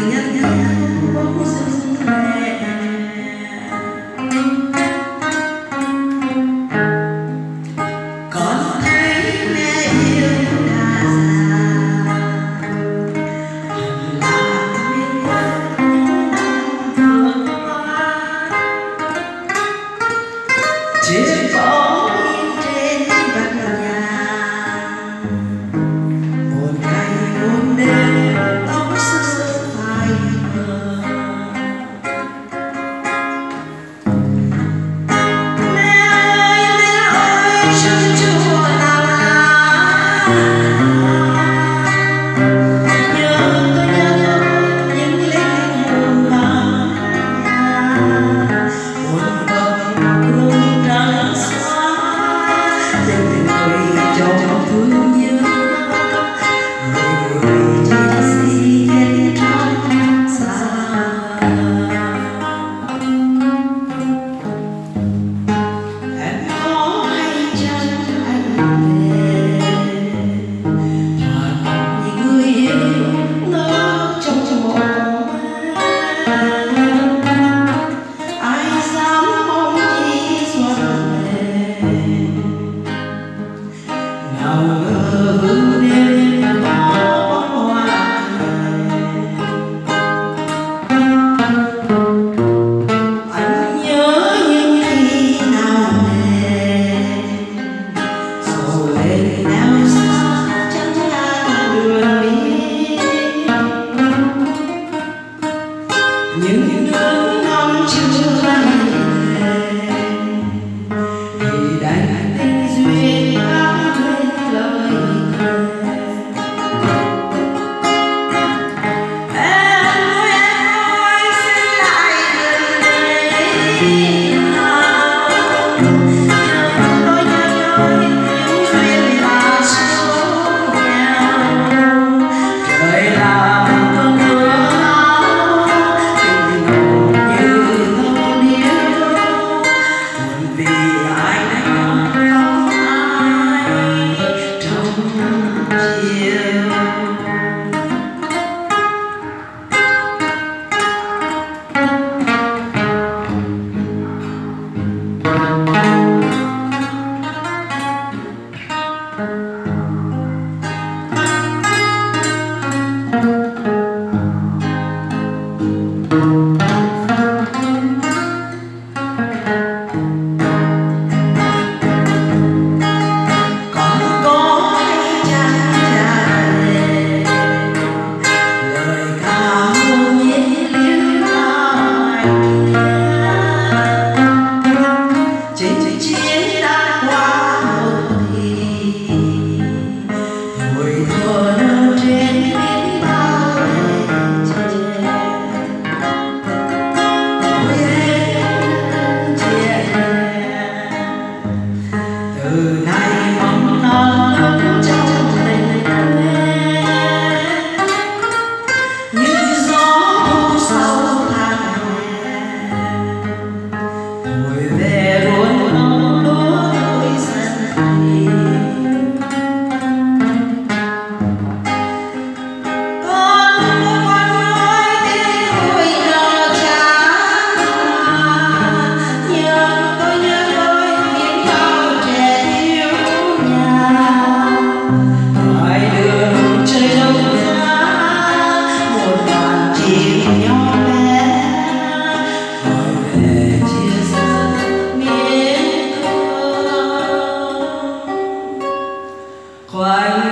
người nhân bóng sương Weil